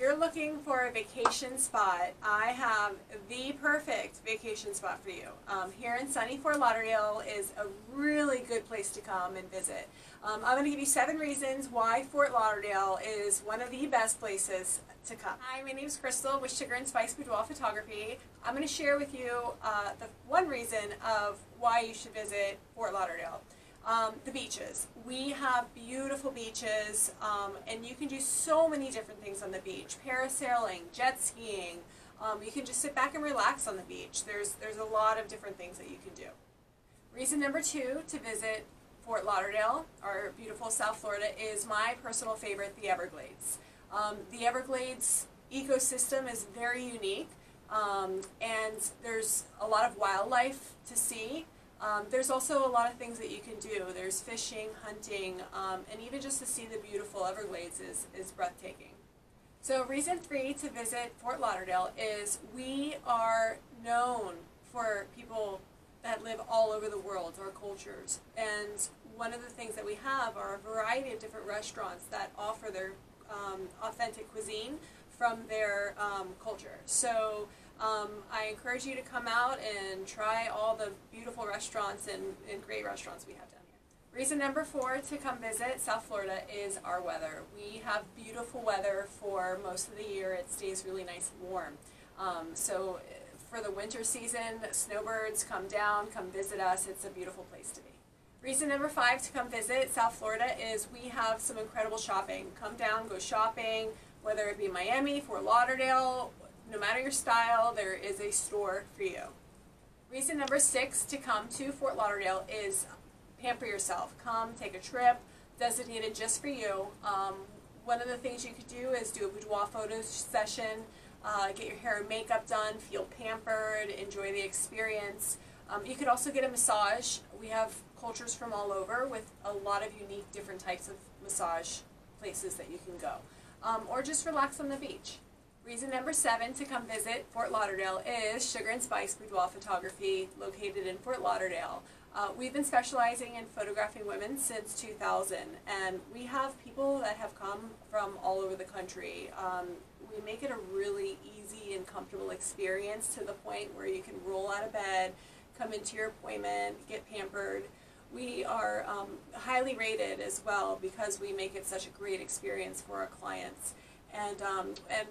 you're looking for a vacation spot, I have the perfect vacation spot for you. Um, here in sunny Fort Lauderdale is a really good place to come and visit. Um, I'm going to give you seven reasons why Fort Lauderdale is one of the best places to come. Hi, my name is Crystal with Sugar and Spice Boudoir Photography. I'm going to share with you uh, the one reason of why you should visit Fort Lauderdale. Um, the beaches. We have beautiful beaches, um, and you can do so many different things on the beach. Parasailing, jet skiing. Um, you can just sit back and relax on the beach. There's, there's a lot of different things that you can do. Reason number two to visit Fort Lauderdale, our beautiful South Florida, is my personal favorite, the Everglades. Um, the Everglades ecosystem is very unique, um, and there's a lot of wildlife to see. Um, there's also a lot of things that you can do. There's fishing, hunting, um, and even just to see the beautiful Everglades is, is breathtaking. So reason three to visit Fort Lauderdale is we are known for people that live all over the world, our cultures. And one of the things that we have are a variety of different restaurants that offer their um, authentic cuisine from their um, culture. So um, I encourage you to come out and try all the beautiful restaurants and, and great restaurants we have down here. Reason number four to come visit South Florida is our weather. We have beautiful weather for most of the year. It stays really nice and warm. Um, so for the winter season, snowbirds come down, come visit us. It's a beautiful place to be. Reason number five to come visit South Florida is we have some incredible shopping. Come down, go shopping, whether it be Miami, Fort Lauderdale, no matter your style, there is a store for you. Reason number six to come to Fort Lauderdale is pamper yourself. Come, take a trip, designated just for you. Um, one of the things you could do is do a boudoir photo session, uh, get your hair and makeup done, feel pampered, enjoy the experience. Um, you could also get a massage. We have cultures from all over with a lot of unique different types of massage places that you can go. Um, or just relax on the beach. Reason number seven to come visit Fort Lauderdale is Sugar and Spice Boudoir Photography, located in Fort Lauderdale. Uh, we've been specializing in photographing women since 2000, and we have people that have come from all over the country. Um, we make it a really easy and comfortable experience to the point where you can roll out of bed, come into your appointment, get pampered. We are um, highly rated as well because we make it such a great experience for our clients. And, um, and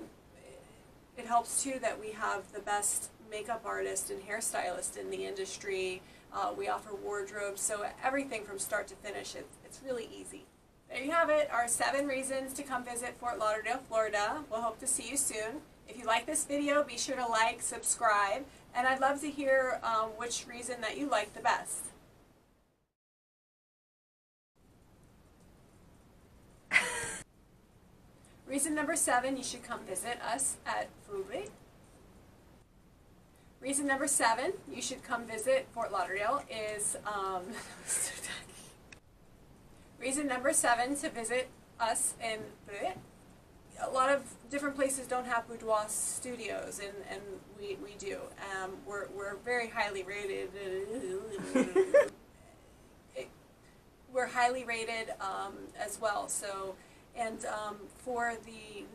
it helps too that we have the best makeup artist and hairstylist in the industry. Uh, we offer wardrobes, so everything from start to finish, it, it's really easy. There you have it, our seven reasons to come visit Fort Lauderdale, Florida. We'll hope to see you soon. If you like this video, be sure to like, subscribe, and I'd love to hear um, which reason that you like the best. Reason number seven, you should come visit us at Fruby. Reason number seven, you should come visit Fort Lauderdale is, um, reason number seven to visit us in a lot of different places don't have boudoir studios, and, and we, we do. Um, we're, we're very highly rated. we're highly rated um, as well. So and um, for the